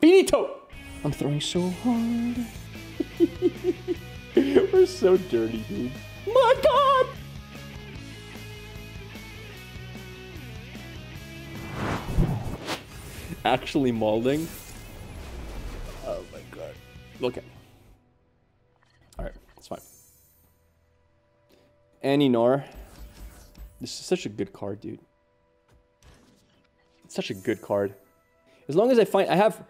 Finito! I'm throwing so hard. We're so dirty, dude. My god! Actually molding. Oh my god. Look at Alright, it's fine. Annie Nor. This is such a good card, dude. It's such a good card. As long as I find... I have...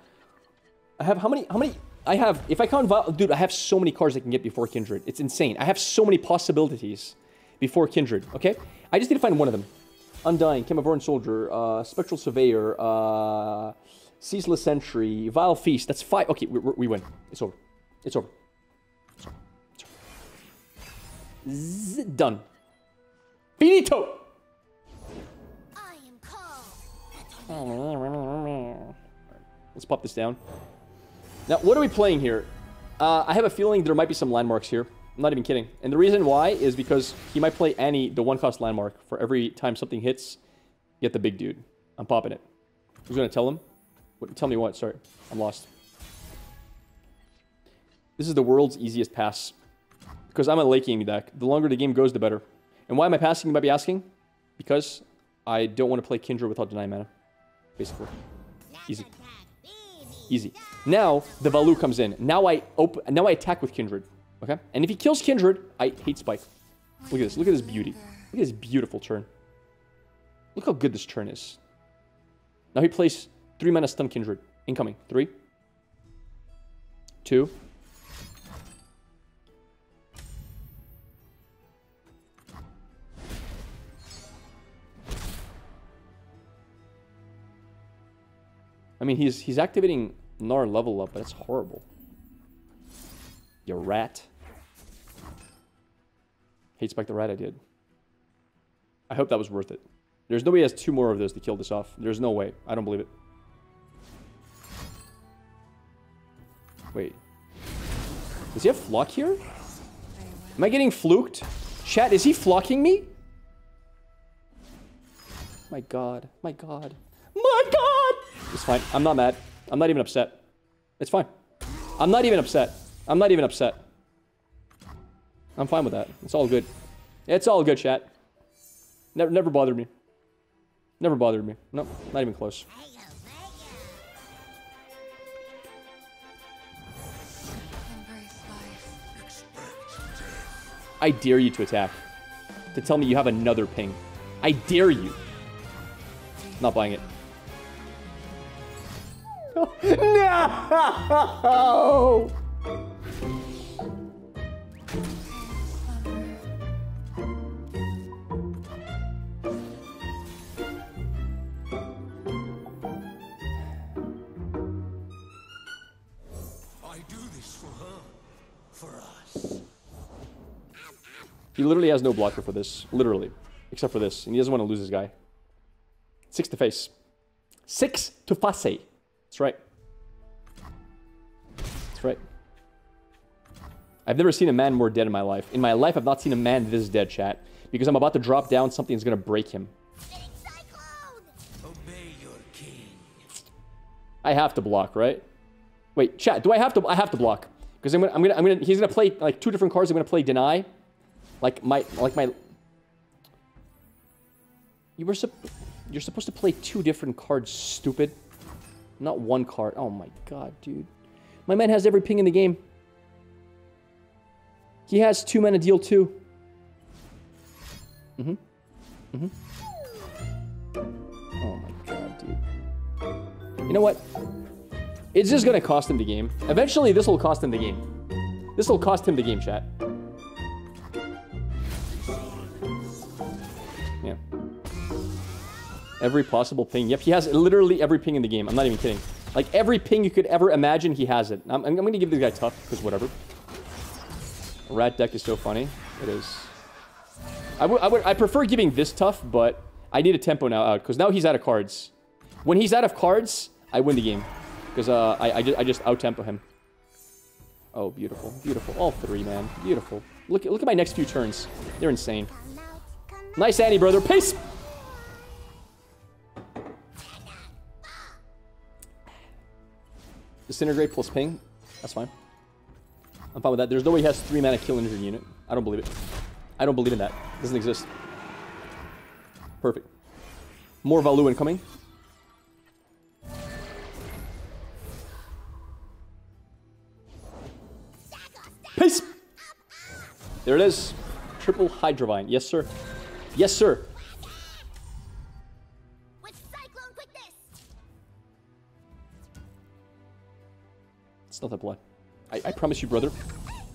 I have how many... How many... I have... If I count... Dude, I have so many cards I can get before Kindred. It's insane. I have so many possibilities before Kindred, okay? I just need to find one of them. Undying, Chemavorn Soldier, uh, Spectral Surveyor, uh, Ceaseless Sentry, Vile Feast. That's five. Okay, we, we win. It's over. It's over. It's over. It's over. Z done. Finito! Let's pop this down. Now, what are we playing here? Uh, I have a feeling there might be some landmarks here. I'm not even kidding. And the reason why is because he might play Annie, the one-cost landmark, for every time something hits, get the big dude. I'm popping it. Who's going to tell him? What, tell me what? Sorry. I'm lost. This is the world's easiest pass. Because I'm a late game deck. The longer the game goes, the better. And why am I passing, you might be asking? Because I don't want to play Kindred without denying mana. Basically. Easy. Easy. Now, the Valu comes in. Now I open. Now I attack with Kindred. Okay? And if he kills Kindred, I hate Spike. Look at this. Look at this beauty. Look at this beautiful turn. Look how good this turn is. Now he plays three mana stun Kindred. Incoming. Three. Two. I mean, he's he's activating Gnar level up, but it's horrible. You rat. Hates spike the rat I did. I hope that was worth it. There's no way he has two more of those to kill this off. There's no way. I don't believe it. Wait. Does he have flock here? Am I getting fluked? Chat, is he flocking me? My god. My god. My god! It's fine. I'm not mad. I'm not even upset. It's fine. I'm not even upset. I'm not even upset. I'm fine with that. It's all good. It's all good, chat. Never, never bothered me. Never bothered me. Nope, not even close. I dare you to attack. To tell me you have another ping. I dare you. Not buying it. No! He literally has no blocker for this. Literally. Except for this. And he doesn't want to lose his guy. Six to face. Six to face. That's right. That's right. I've never seen a man more dead in my life. In my life, I've not seen a man this dead, chat. Because I'm about to drop down, something's gonna break him. I have to block, right? Wait, chat, do I have to? I have to block. Because I'm gonna, I'm gonna, I'm gonna, he's gonna play like two different cards. I'm gonna play deny, like my, like my... You were sup You're supposed to play two different cards, stupid. Not one card. Oh my god, dude. My man has every ping in the game. He has two mana deal too. Mm-hmm. Mm-hmm. Oh my god, dude. You know what? It's just gonna cost him the game. Eventually, this will cost him the game. This will cost him the game, chat. Every possible ping. Yep, he has literally every ping in the game. I'm not even kidding. Like, every ping you could ever imagine, he has it. I'm, I'm going to give this guy tough, because whatever. Rat deck is so funny. It is. I would, I would, I prefer giving this tough, but I need a tempo now out, because now he's out of cards. When he's out of cards, I win the game. Because uh, I, I, just, I just out-tempo him. Oh, beautiful. Beautiful. All three, man. Beautiful. Look, look at my next few turns. They're insane. Nice Annie, brother. Peace! Disintegrate plus ping. That's fine. I'm fine with that. There's no way he has three mana kill injured unit. I don't believe it. I don't believe in that. It doesn't exist. Perfect. More Valu incoming. Peace! There it is. Triple Hydravine. Yes, sir. Yes, sir. It's not that blood. I, I promise you, brother.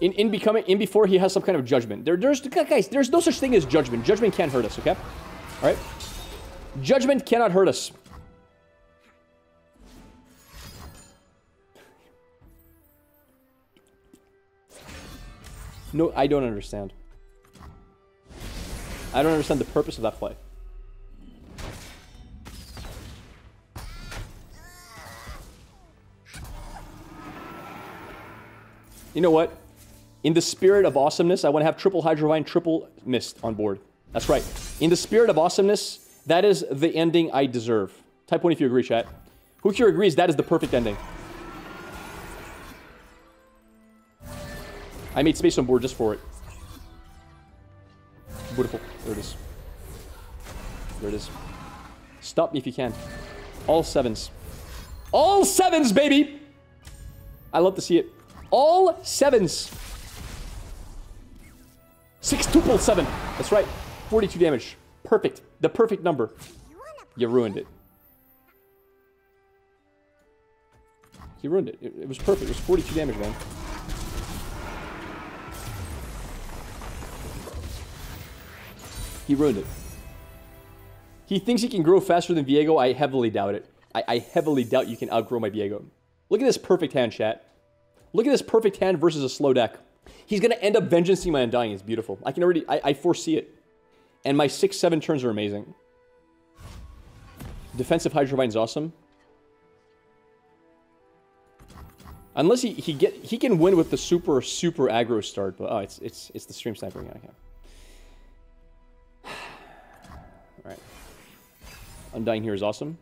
In in becoming in before he has some kind of judgment. There there's guys. There's no such thing as judgment. Judgment can't hurt us. Okay. All right. Judgment cannot hurt us. No, I don't understand. I don't understand the purpose of that play. You know what? In the spirit of awesomeness, I want to have triple Hydravine, triple Mist on board. That's right. In the spirit of awesomeness, that is the ending I deserve. Type 1 if you agree, chat. Who here agrees that is the perfect ending? I made space on board just for it. Beautiful. There it is. There it is. Stop me if you can. All sevens. All sevens, baby! I love to see it. All sevens. Six tuple seven. That's right. 42 damage. Perfect. The perfect number. You ruined it. You ruined it. it. It was perfect. It was 42 damage, man. He ruined it. He thinks he can grow faster than Viego. I heavily doubt it. I, I heavily doubt you can outgrow my Viego. Look at this perfect hand, chat. Look at this perfect hand versus a slow deck. He's going to end up vengeancing my Undying. It's beautiful. I can already... I, I foresee it. And my 6-7 turns are amazing. Defensive is awesome. Unless he, he get he can win with the super super aggro start, but oh it's it's it's the stream sniper again. Okay. Undying here is awesome.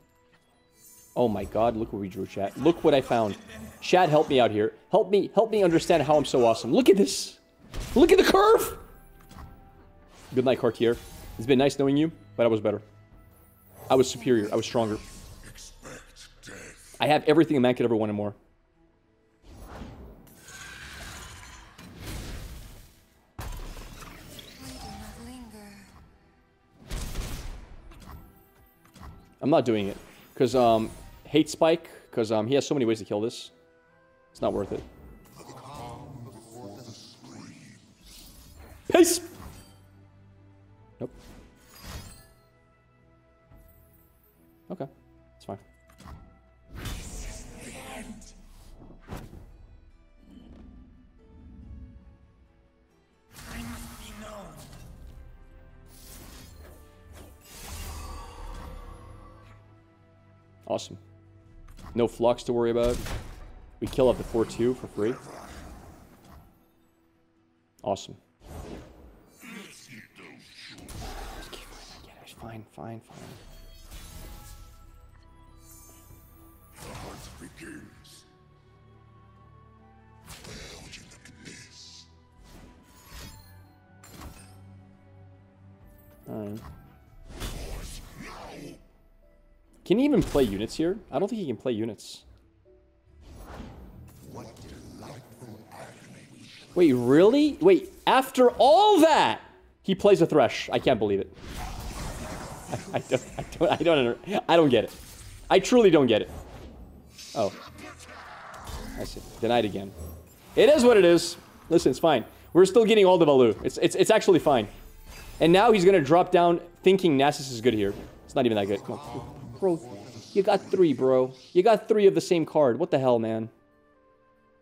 Oh my god, look what we drew, chat. Look what I found. Chat, help me out here. Help me, help me understand how I'm so awesome. Look at this. Look at the curve! Good night, Cartier. It's been nice knowing you, but I was better. I was superior. I was stronger. I have everything a man could ever want and more. I'm not doing it. Because, um, hate spike, because um, he has so many ways to kill this. It's not worth it. Peace! Nope. Okay, it's fine. No flux to worry about. We kill up to 4-2 for free. Awesome. Fine, fine, fine. Even play units here? I don't think he can play units. Wait, really? Wait, after all that, he plays a Thresh. I can't believe it. I, I don't, I don't, I don't, I don't get it. I truly don't get it. Oh. I see. Denied again. It is what it is. Listen, it's fine. We're still getting all the Valu. It's, it's, it's actually fine. And now he's going to drop down thinking Nasus is good here. It's not even that good. Bro, you got three, bro. You got three of the same card. What the hell, man?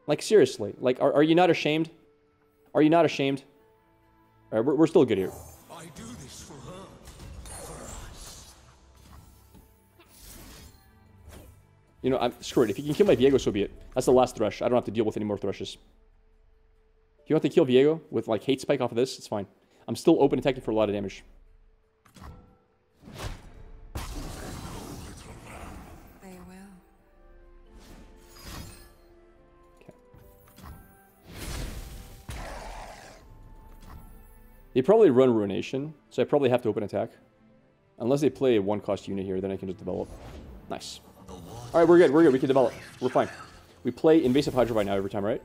Like, seriously. Like, are, are you not ashamed? Are you not ashamed? All right, we're, we're still good here. I do this for her. For us. You know, I'm, screw it. If you can kill my Viego, so be it. That's the last Thresh. I don't have to deal with any more Threshes. If you want to kill Viego with, like, Hate Spike off of this, it's fine. I'm still open attacking for a lot of damage. They probably run Ruination, so I probably have to open attack. Unless they play a one-cost unit here, then I can just develop. Nice. Alright, we're good, we're good, we can develop. We're fine. We play Invasive Hydra by now every time, right?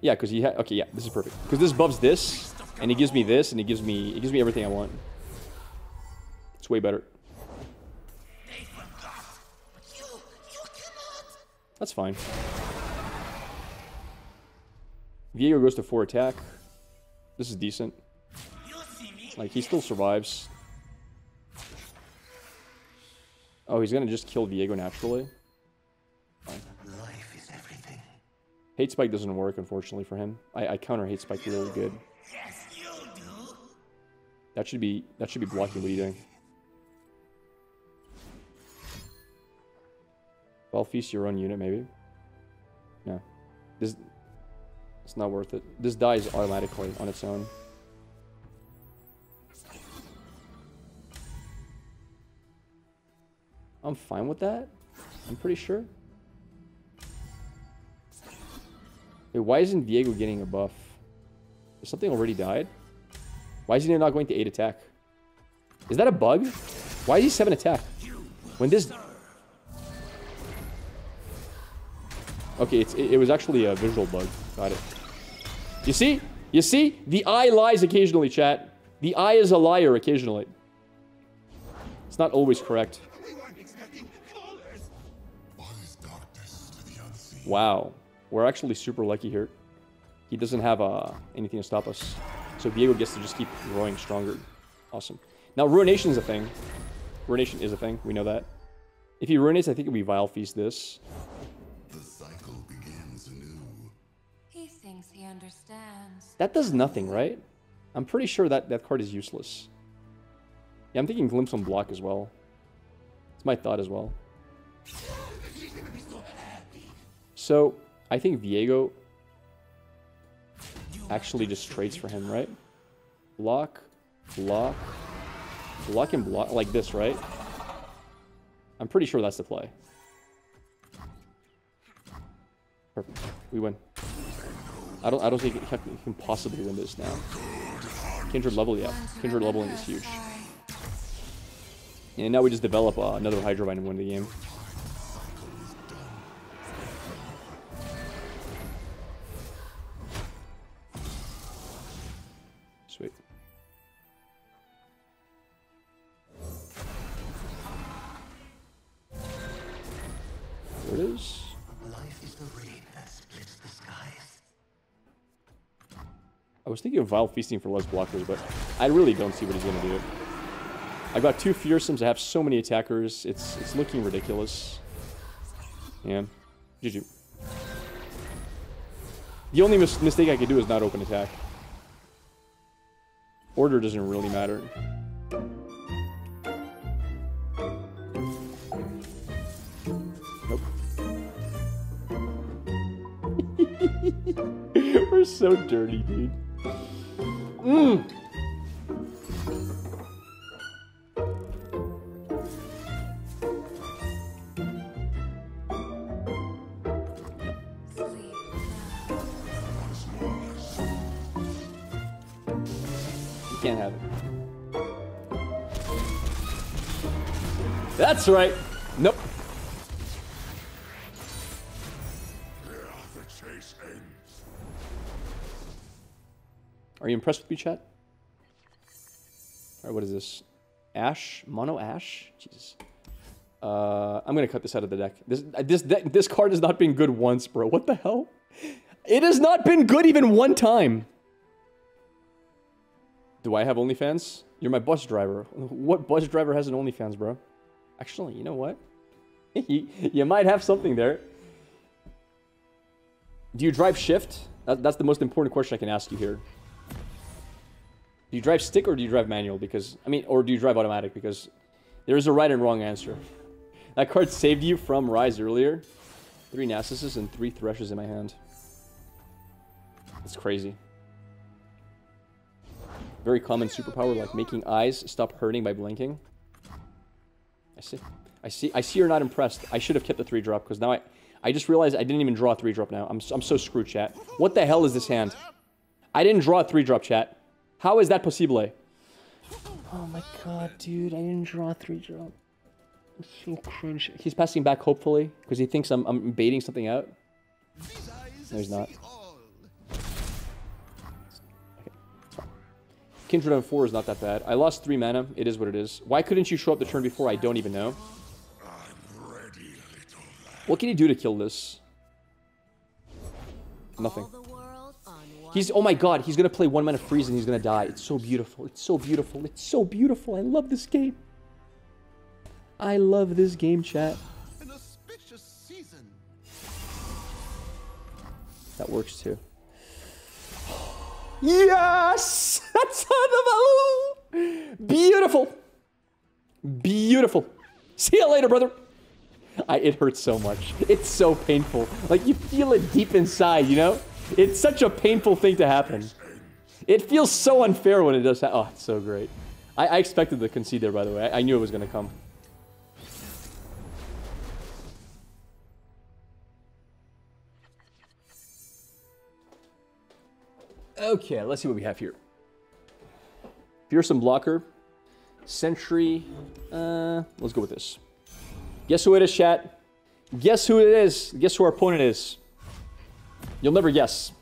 Yeah, because he had... Okay, yeah, this is perfect. Because this buffs this, and he gives me this, and he gives me... It gives me everything I want. It's way better. That's fine. Viego goes to 4 attack. This is decent. Like, he still survives. Oh, he's gonna just kill Viego naturally. Life is everything. Hate Spike doesn't work, unfortunately, for him. I, I counter Hate Spike really good. Yes, you do. That should be that should be blocking what are you doing? Well, feast your own unit, maybe. No. This it's not worth it. This dies automatically on its own. I'm fine with that. I'm pretty sure. Wait, why isn't Viego getting a buff? Something already died? Why is he not going to 8 attack? Is that a bug? Why is he 7 attack? When this... Okay, it, it was actually a visual bug. Got it. You see? You see? The eye lies occasionally, chat. The eye is a liar occasionally. It's not always correct. Wow. We're actually super lucky here. He doesn't have uh, anything to stop us. So Viego gets to just keep growing stronger. Awesome. Now, Ruination is a thing. Ruination is a thing. We know that. If he ruinates, I think be Vile Feast this. That does nothing, right? I'm pretty sure that that card is useless. Yeah, I'm thinking Glimpse on block as well. It's my thought as well. So, I think Viego actually just trades for him, right? Block, block, block and block, like this, right? I'm pretty sure that's the play. Perfect. We win. I don't I don't think he can possibly win this now. Kindred level, yeah. Kindred leveling is huge. And now we just develop uh, another Hydravine and win the game. Was thinking of Vile Feasting for less blockers, but I really don't see what he's going to do. I've got two Fearsomes. I have so many attackers. It's it's looking ridiculous. Yeah. GG. The only mis mistake I could do is not open attack. Order doesn't really matter. Nope. We're so dirty, dude. Mmm. You can't have it. That's right. Nope. You impressed with me, chat? All right, what is this? Ash? Mono Ash? Jesus. Uh, I'm gonna cut this out of the deck. This this this card has not been good once, bro. What the hell? It has not been good even one time. Do I have OnlyFans? You're my bus driver. What bus driver has an OnlyFans, bro? Actually, you know what? you might have something there. Do you drive shift? That's the most important question I can ask you here. Do you drive stick or do you drive manual? Because, I mean, or do you drive automatic? Because there is a right and wrong answer. That card saved you from Rise earlier. Three Nasus and three Threshes in my hand. It's crazy. Very common superpower like making eyes stop hurting by blinking. I see. I see. I see you're not impressed. I should have kept the three drop because now I, I just realized I didn't even draw a three drop now. I'm, I'm so screwed, chat. What the hell is this hand? I didn't draw a 3-drop, chat. How is that possible? Eh? Oh my god, dude. I didn't draw a 3-drop. So cringe. He's passing back, hopefully, because he thinks I'm, I'm baiting something out. No, he's not. Kindred on 4 is not that bad. I lost 3 mana. It is what it is. Why couldn't you show up the turn before? I don't even know. What can you do to kill this? Nothing. He's, oh my god, he's gonna play one mana freeze and he's gonna die. It's so beautiful. It's so beautiful. It's so beautiful. I love this game. I love this game, chat. That works too. Yes! That's on the move. Beautiful. Beautiful. See you later, brother. I, it hurts so much. It's so painful. Like, you feel it deep inside, you know? It's such a painful thing to happen. It feels so unfair when it does happen. Oh, it's so great. I, I expected to concede there, by the way. I, I knew it was going to come. Okay, let's see what we have here. Fearsome Blocker. Sentry. Uh, let's go with this. Guess who it is, chat? Guess who it is? Guess who our opponent is? You'll never guess.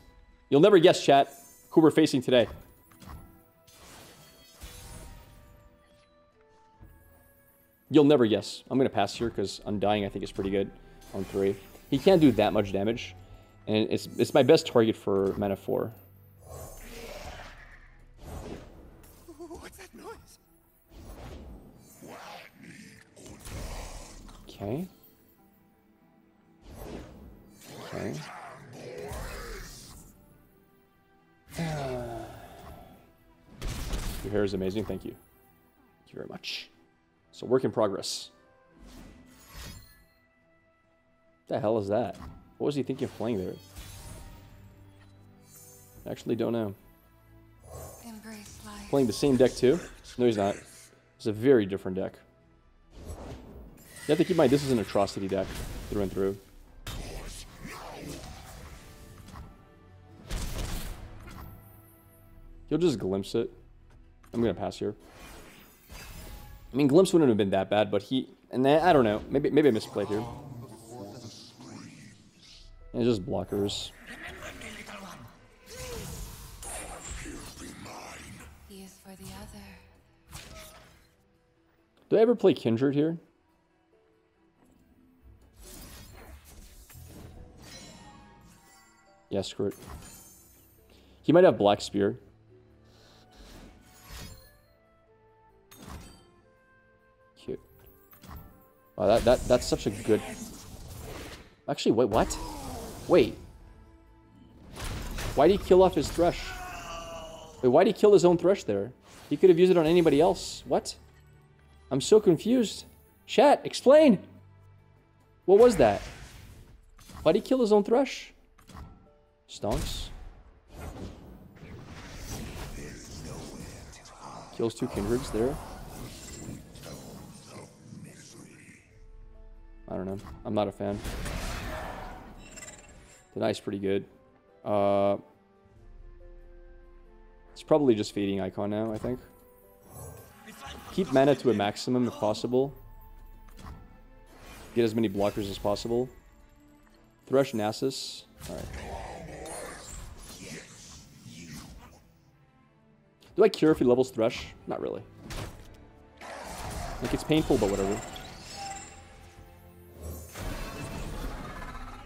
You'll never guess, chat, who we're facing today. You'll never guess. I'm going to pass here because Undying I think is pretty good on 3. He can't do that much damage. And it's, it's my best target for mana 4. Okay. Okay. Your hair is amazing. Thank you. Thank you very much. So work in progress. What the hell is that? What was he thinking of playing there? Actually don't know. Playing the same deck too? No, he's not. It's a very different deck. You have to keep in mind, this is an atrocity deck through and through. He'll just glimpse it. I'm going to pass here. I mean, glimpse wouldn't have been that bad, but he... And then, I don't know. Maybe maybe I misplayed here. it's just blockers. Do I ever play Kindred here? Yeah, screw it. He might have Black Spear. Wow, that, that, that's such a good... Actually, wait, what? Wait. Why did he kill off his Thresh? Wait, why did he kill his own Thresh there? He could have used it on anybody else. What? I'm so confused. Chat, explain! What was that? Why did he kill his own Thresh? Stonks. Kills two kindreds there. I don't know. I'm not a fan. Deny's pretty good. Uh, it's probably just Fading Icon now, I think. Keep mana to a maximum if possible. Get as many blockers as possible. Thresh Nasus. Alright. Do I cure if he levels Thresh? Not really. Like, it's painful, but whatever.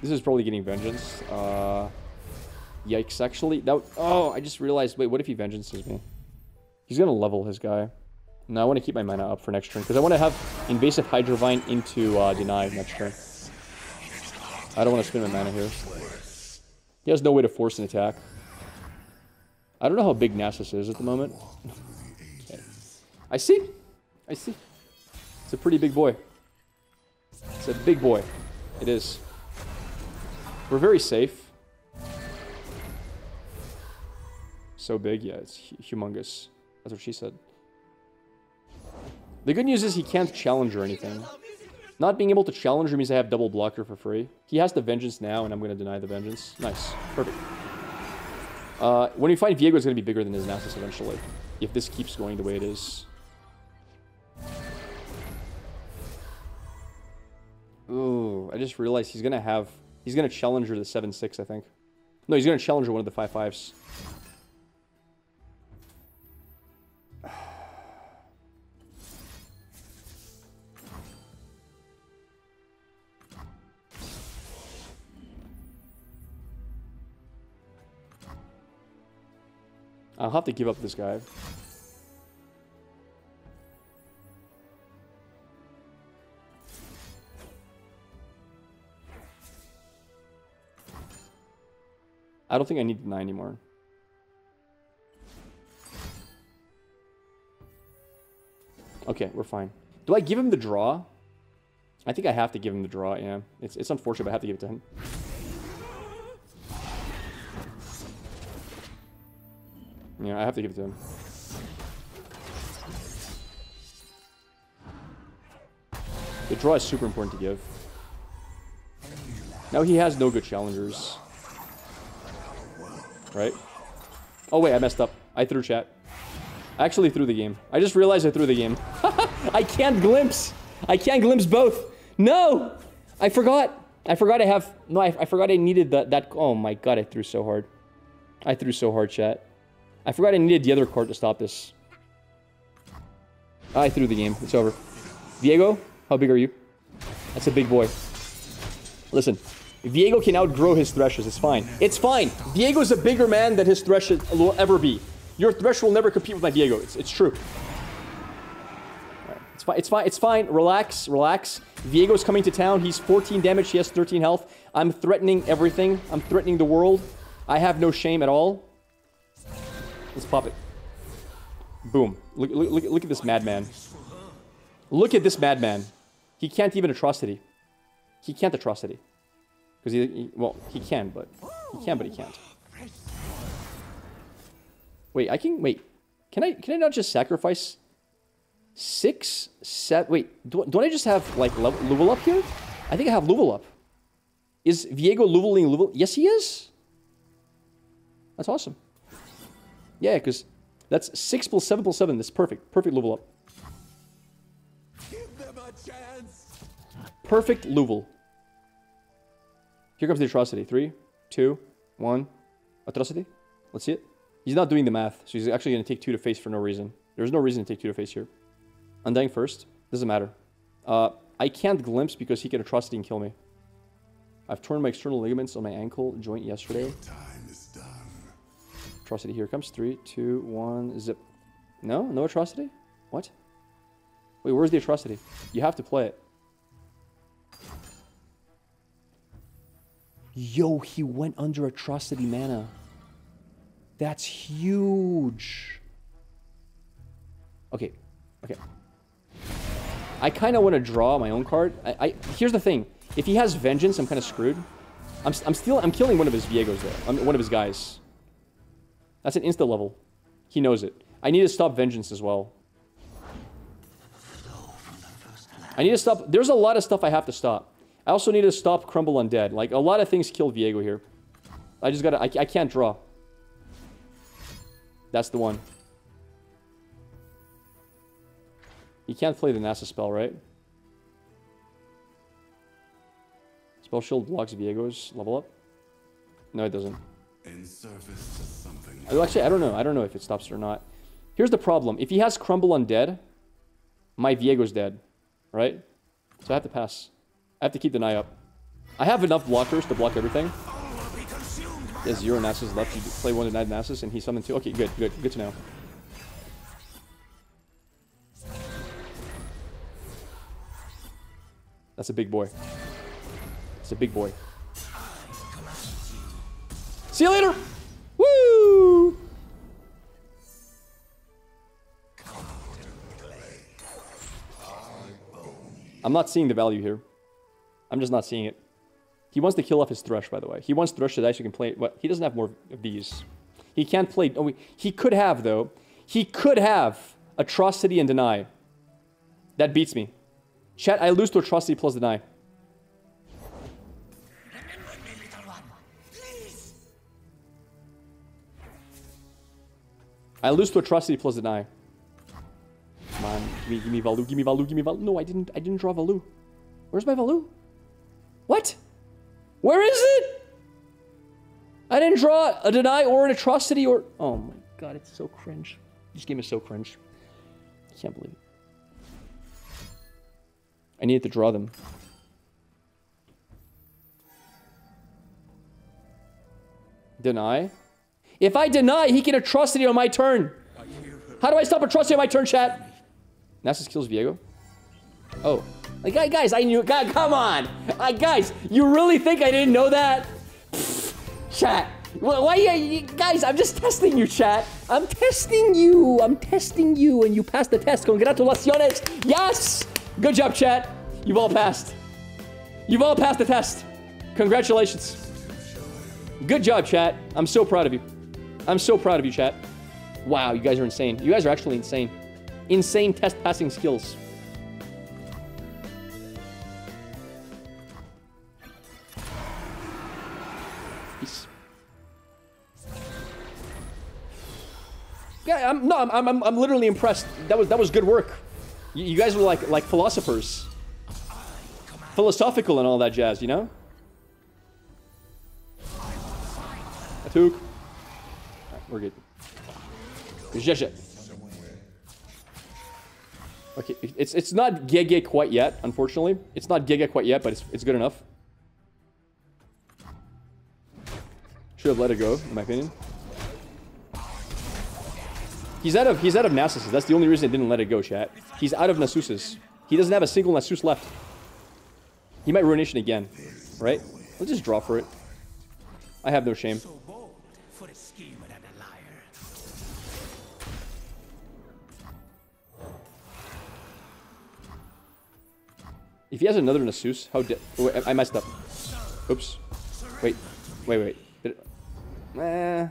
This is probably getting Vengeance. Uh, yikes, actually. That oh, I just realized, wait, what if he Vengeances me? He's gonna level his guy. No, I want to keep my mana up for next turn, because I want to have Invasive Hydravine into uh, Deny next turn. I don't want to spend my mana here. He has no way to force an attack. I don't know how big Nasus is at the moment. okay. I see. I see. It's a pretty big boy. It's a big boy. It is. We're very safe. So big, yeah, it's humongous. That's what she said. The good news is he can't challenge or anything. Not being able to challenge her means I have double blocker for free. He has the vengeance now, and I'm going to deny the vengeance. Nice. Perfect. Uh, when we find Viego, it's going to be bigger than his Nasus eventually. If this keeps going the way it is. Ooh, I just realized he's going to have... He's going to challenger the 7-6, I think. No, he's going to challenger one of the 5-5s. I'll have to give up this guy. I don't think I need the 9 anymore. Okay, we're fine. Do I give him the draw? I think I have to give him the draw, yeah. It's, it's unfortunate, but I have to give it to him. Yeah, I have to give it to him. The draw is super important to give. Now he has no good challengers. Right? Oh wait, I messed up. I threw chat. I actually threw the game. I just realized I threw the game. I can't glimpse. I can't glimpse both. No! I forgot. I forgot I have... No, I, I forgot I needed that, that... Oh my god, I threw so hard. I threw so hard, chat. I forgot I needed the other court to stop this. I threw the game. It's over. Viego, how big are you? That's a big boy. Listen, Viego can outgrow his threshes. It's fine. It's fine. Viego's a bigger man than his thresh will ever be. Your thresh will never compete with my Viego. It's, it's true. Right. It's fine. It's fine. It's fine. Relax. Relax. Viego's coming to town. He's 14 damage. He has 13 health. I'm threatening everything. I'm threatening the world. I have no shame at all. Let's pop it. Boom. Look, look, look, look at this madman. Look at this madman. He can't even atrocity. He can't atrocity. Because he, he, well, he can, but he can, but he can't. Wait, I can wait. Can I can I not just sacrifice six, seven? Wait, do, don't I just have like level up here? I think I have level up. Is Viego leveling level? Yes, he is. That's awesome. Yeah, because that's 6 plus 7 plus 7. That's perfect. Perfect level up. Give them a chance. Perfect level. Here comes the atrocity. Three, two, one. Atrocity. Let's see it. He's not doing the math, so he's actually going to take 2 to face for no reason. There's no reason to take 2 to face here. Undying first. Doesn't matter. Uh, I can't glimpse because he can atrocity and kill me. I've torn my external ligaments on my ankle joint yesterday. Atrocity here comes. Three, two, one, zip. No? No atrocity? What? Wait, where's the atrocity? You have to play it. Yo, he went under atrocity mana. That's huge. Okay, okay. I kind of want to draw my own card. I, I, here's the thing: if he has vengeance, I'm kind of screwed. I'm, I'm still I'm killing one of his Viegos there. I'm, one of his guys. That's an insta level. He knows it. I need to stop Vengeance as well. I need to stop... There's a lot of stuff I have to stop. I also need to stop Crumble Undead. Like, a lot of things kill Viego here. I just gotta... I, I can't draw. That's the one. You can't play the NASA spell, right? Spell Shield blocks Viego's level up? No, it doesn't. In service to something. Actually, I don't know. I don't know if it stops it or not. Here's the problem. If he has Crumble Undead, my Viego's dead, right? So I have to pass. I have to keep the Deny up. I have enough blockers to block everything. He has zero Nasus left. You play one denied Nasus and he summoned two. Okay, good, good. Good to know. That's a big boy. It's a big boy. See you later. Woo! I'm not seeing the value here. I'm just not seeing it. He wants to kill off his Thresh, by the way. He wants Thresh to die so he can play... What? He doesn't have more of these. He can't play... Oh, he could have, though. He could have Atrocity and Deny. That beats me. Chat, I lose to Atrocity plus Deny. I lose to Atrocity plus Deny. Come on, give me, give me Valu, give me Valu, give me Valu. No, I didn't, I didn't draw Valu. Where's my Valu? What? Where is it? I didn't draw a Deny or an Atrocity or... Oh my god, it's so cringe. This game is so cringe. I can't believe it. I needed to draw them. Deny? If I deny, he can atrocity on my turn. How do I stop atrocity on my turn, chat? Nasus kills Viego. Oh. Like, guys, I knew. God, come on. Uh, guys, you really think I didn't know that? chat. Why, you, guys, I'm just testing you, chat. I'm testing you. I'm testing you, and you passed the test. Congratulations. Yes. Good job, chat. You've all passed. You've all passed the test. Congratulations. Good job, chat. I'm so proud of you. I'm so proud of you, chat. Wow, you guys are insane. You guys are actually insane. Insane test passing skills. Yeah, I'm no, I'm, I'm, I'm literally impressed. That was that was good work. You, you guys were like like philosophers, philosophical and all that jazz, you know. Took. Right, we're good. GG. Okay, it's it's not GG quite yet, unfortunately. It's not GG quite yet, but it's it's good enough. Should have let it go, in my opinion. He's out of he's out of Nasus. That's the only reason I didn't let it go, chat. He's out of Nasuses. He doesn't have a single Nasus left. He might ruination again, right? Let's just draw for it. I have no shame. If he has another Nasus, how did... Oh, I messed up. Oops. Wait. Wait, wait. It... Eh.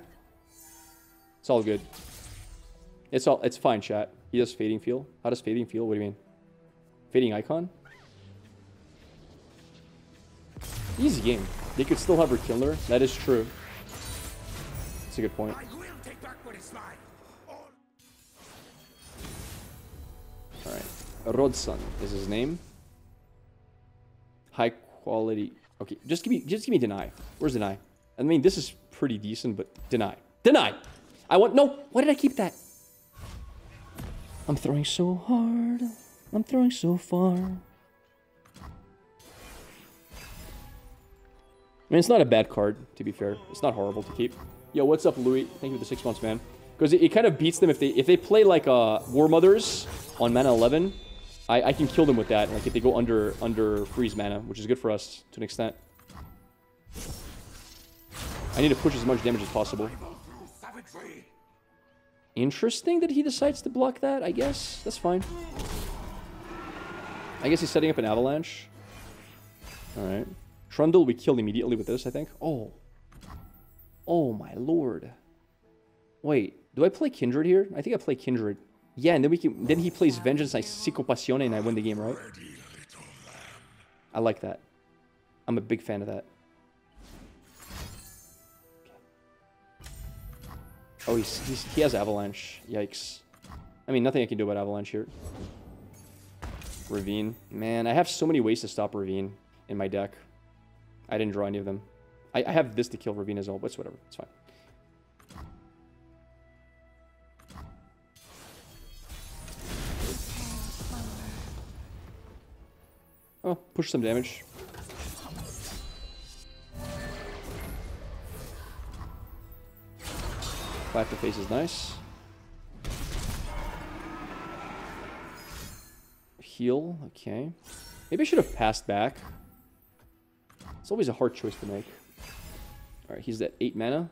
It's all good. It's all... It's fine, chat. He does Fading Feel. How does Fading feel? What do you mean? Fading Icon? Easy game. They could still have her killer. That is true. That's a good point. Alright. Rodson is his name high quality. Okay, just give me just give me deny. Where's deny? I mean, this is pretty decent, but deny. Deny. I want no. Why did I keep that? I'm throwing so hard. I'm throwing so far. I mean, it's not a bad card, to be fair. It's not horrible to keep. Yo, what's up, Louis? Thank you for the six months, man. Because it, it, kind of beats them if they if they play like uh, War Mothers on mana 11. I, I can kill them with that, like if they go under under freeze mana, which is good for us to an extent. I need to push as much damage as possible. Interesting that he decides to block that, I guess. That's fine. I guess he's setting up an avalanche. Alright. Trundle we kill immediately with this, I think. Oh. Oh my lord. Wait, do I play Kindred here? I think I play Kindred. Yeah, and then we can then he plays Vengeance, I Passione, and I win the game, right? I like that. I'm a big fan of that. Oh, he's, he's, he has Avalanche. Yikes. I mean, nothing I can do about Avalanche here. Ravine. Man, I have so many ways to stop Ravine in my deck. I didn't draw any of them. I, I have this to kill Ravine as well, but it's whatever. It's fine. Oh, push some damage. Five to face is nice. Heal, okay. Maybe I should have passed back. It's always a hard choice to make. Alright, he's at 8 mana.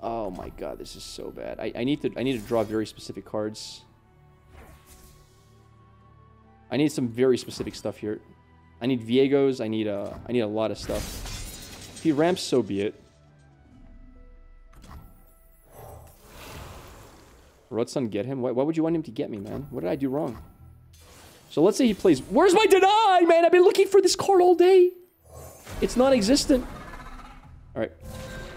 Oh my god, this is so bad. I, I need to I need to draw very specific cards. I need some very specific stuff here. I need Viegos. I need a, uh, I need a lot of stuff. If he ramps, so be it. Rodson get him? Why, why would you want him to get me, man? What did I do wrong? So let's say he plays... Where's my deny, man? I've been looking for this card all day. It's non-existent. All right.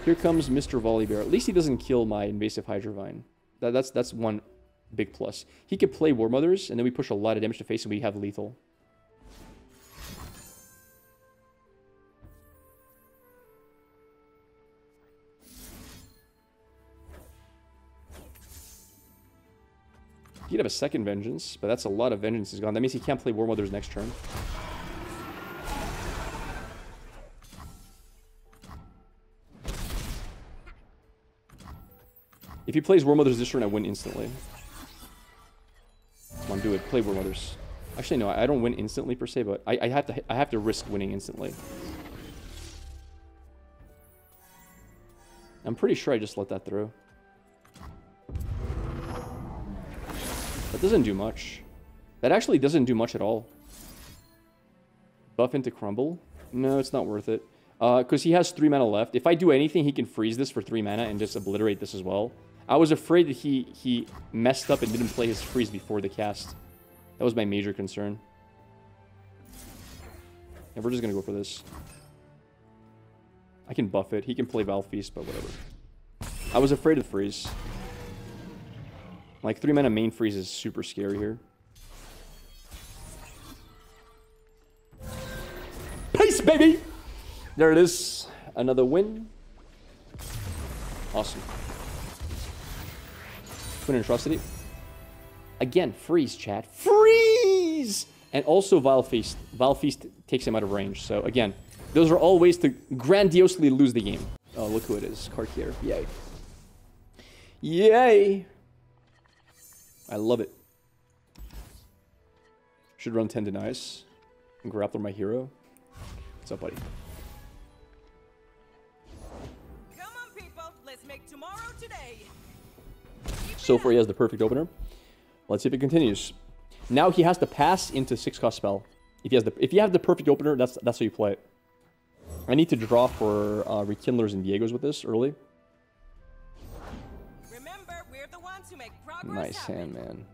Here comes Mr. Volibear. At least he doesn't kill my invasive Hydravine. That, that's that's one big plus. He could play War Mothers, and then we push a lot of damage to face, and we have lethal. He'd have a second Vengeance, but that's a lot of Vengeance is gone. That means he can't play War Mothers next turn. If he plays War Mothers this turn, I win instantly. Come on, do it. Play War Mothers. Actually, no, I don't win instantly per se, but I, I have to I have to risk winning instantly. I'm pretty sure I just let that through. That doesn't do much. That actually doesn't do much at all. Buff into Crumble? No, it's not worth it. Because uh, he has 3 mana left. If I do anything, he can freeze this for 3 mana and just obliterate this as well. I was afraid that he, he messed up and didn't play his freeze before the cast. That was my major concern. And we're just going to go for this. I can buff it. He can play Vile Feast, but whatever. I was afraid of freeze. Like, 3 mana main freeze is super scary here. Peace, baby! There it is. Another win. Awesome. Twin Atrocity. Again, freeze, chat. Freeze! And also Vile Feast. Vile Feast takes him out of range. So again, those are all ways to grandiosely lose the game. Oh, look who it is. Cartier. Yay. Yay! I love it. Should run 10 denies. And Grappler my hero. What's up, buddy? Come on, people. Let's make tomorrow today. So far, he has the perfect opener. Let's see if it continues. Now he has to pass into six cost spell. If he has the if you have the perfect opener, that's that's how you play it. I need to draw for uh, rekindlers and Viegos with this early. Nice hand, man.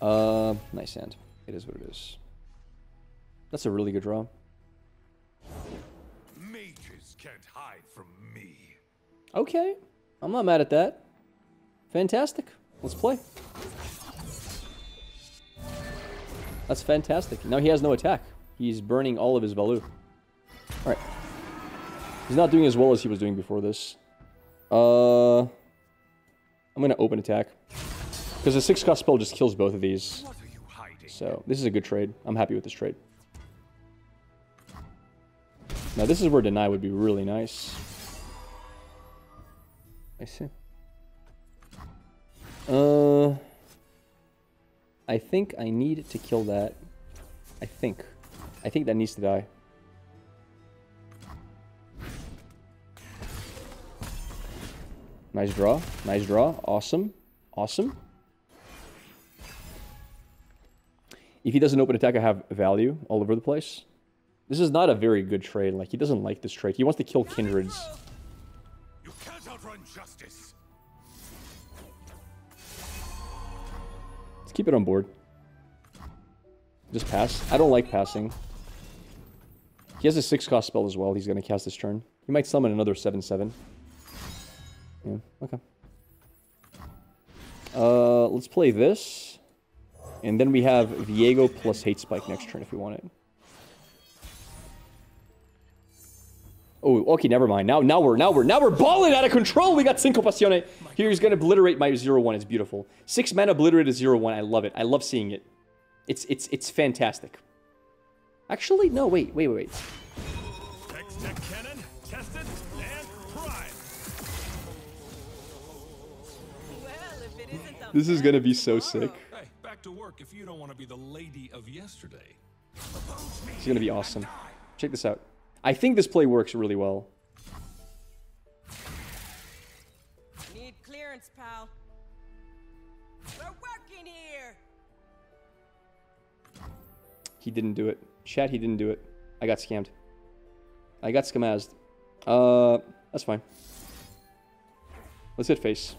Uh, nice hand. It is what it is. That's a really good draw. Mages can't hide from me. Okay, I'm not mad at that. Fantastic. Let's play. That's fantastic. Now he has no attack. He's burning all of his value. Alright. He's not doing as well as he was doing before this. Uh, I'm going to open attack. Because the 6 cost spell just kills both of these. What are you hiding? So, this is a good trade. I'm happy with this trade. Now, this is where deny would be really nice. I see. Uh, I think I need to kill that. I think. I think that needs to die. Nice draw. Nice draw. Awesome. Awesome. If he doesn't open attack, I have value all over the place. This is not a very good trade. Like, he doesn't like this trade. He wants to kill kindreds. You can't outrun justice. Let's keep it on board. Just pass. I don't like passing. He has a 6 cost spell as well. He's going to cast this turn. He might summon another 7-7. Yeah, okay. Uh, let's play this. And then we have Viego plus Hate Spike next turn if we want it. Oh, okay, never mind. Now, now we're now we're now we're balling out of control. We got Syncopazione. Here he's gonna obliterate my 0-1. It's beautiful. Six mana obliterate a 0-1. I love it. I love seeing it. It's it's it's fantastic. Actually, no, wait, wait, wait, wait. This is gonna be so sick. Hey, back to work if you don't want to be the lady of yesterday. It's gonna be awesome. Check this out. I think this play works really well. Need clearance, pal. We're working here. He didn't do it. Chat, he didn't do it. I got scammed. I got scammed. Uh, that's fine. Let's hit face.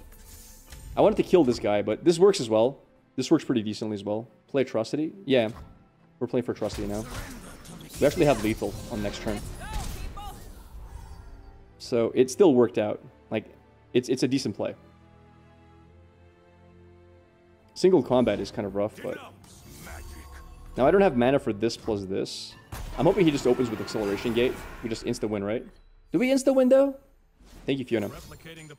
I wanted to kill this guy, but this works as well. This works pretty decently as well. Play Atrocity? Yeah. We're playing for Atrocity now. We actually have lethal on next turn. So it still worked out. Like, it's it's a decent play. Single combat is kind of rough, but now I don't have mana for this plus this. I'm hoping he just opens with acceleration gate. We just insta win, right? Do we insta win though? Thank you, Fiona.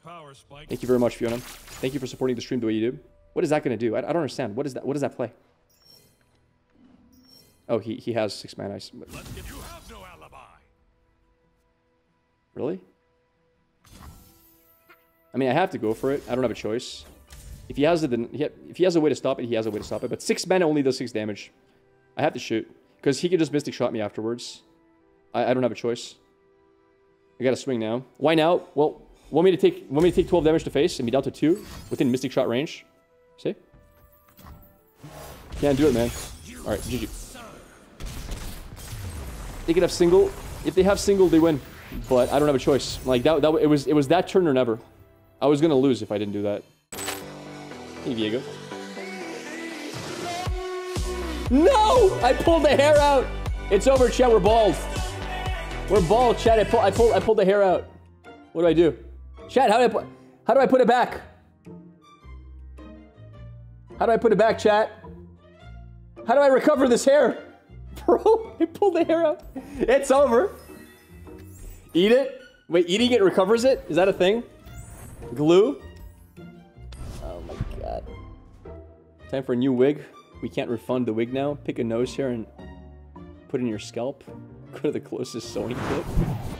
Power. Thank you very much, Fiona. Thank you for supporting the stream the way you do. What is that going to do? I, I don't understand. What is that? What does that play? Oh, he, he has six mana. I s- Let's you have no. Really? I mean, I have to go for it. I don't have a choice. If he has it, then he, if he has a way to stop it, he has a way to stop it. But six mana only does six damage. I have to shoot because he could just mystic shot me afterwards. I, I don't have a choice. I got to swing now. Why now? Well, want me to take want me to take 12 damage to face and be down to two within mystic shot range? See? Can't do it, man. All right, GG. They could have single. If they have single, they win. But I don't have a choice. Like that, that it was it was that turn or never. I was gonna lose if I didn't do that. Hey Diego. No! I pulled the hair out. It's over, chat. We're bald. We're bald, chat. I pull, I pulled I pulled the hair out. What do I do? Chat, how do I put how do I put it back? How do I put it back, chat? How do I recover this hair? Bro, I pulled the hair out. It's over. Eat it? Wait, eating it recovers it? Is that a thing? Glue? Oh my god. Time for a new wig. We can't refund the wig now. Pick a nose hair and put in your scalp. Go to the closest sewing kit.